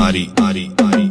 ありありあり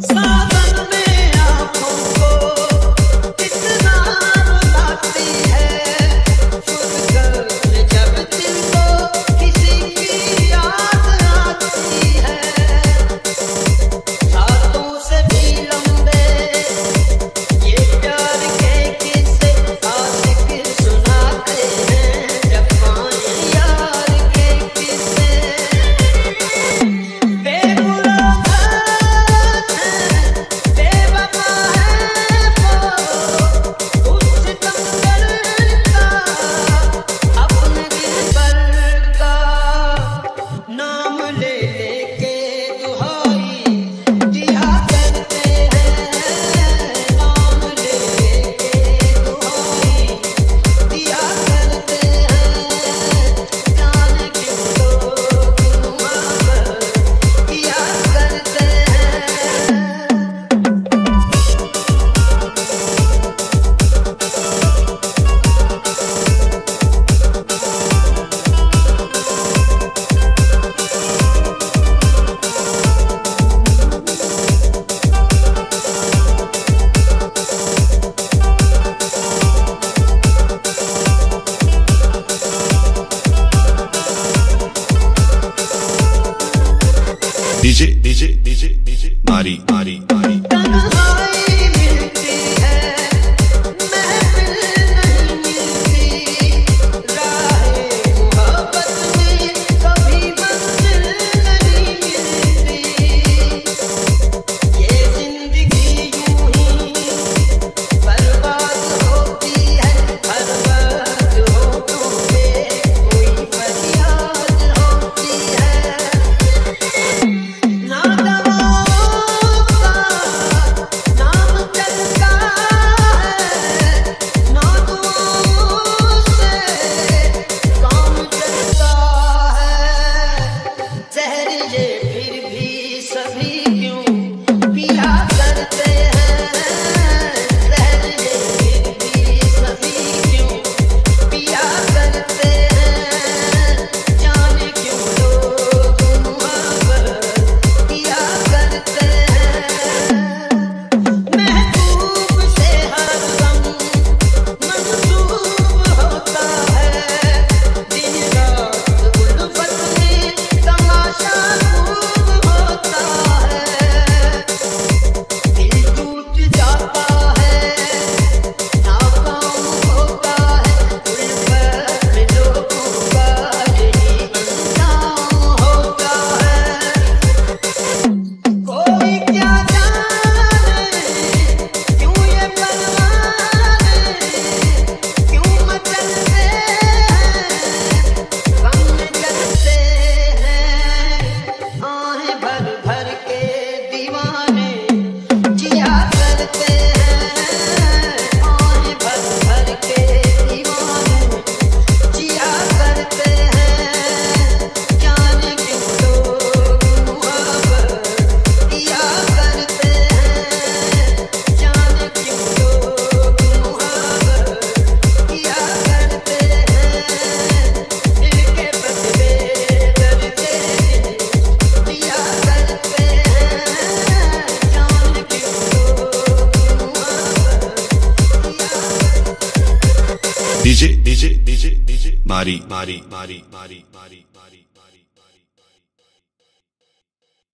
DJ DJ DJ DJ Nari Nari Nari DJ DJ DJ DJ Mari Mari Mari Mari Mari Mari.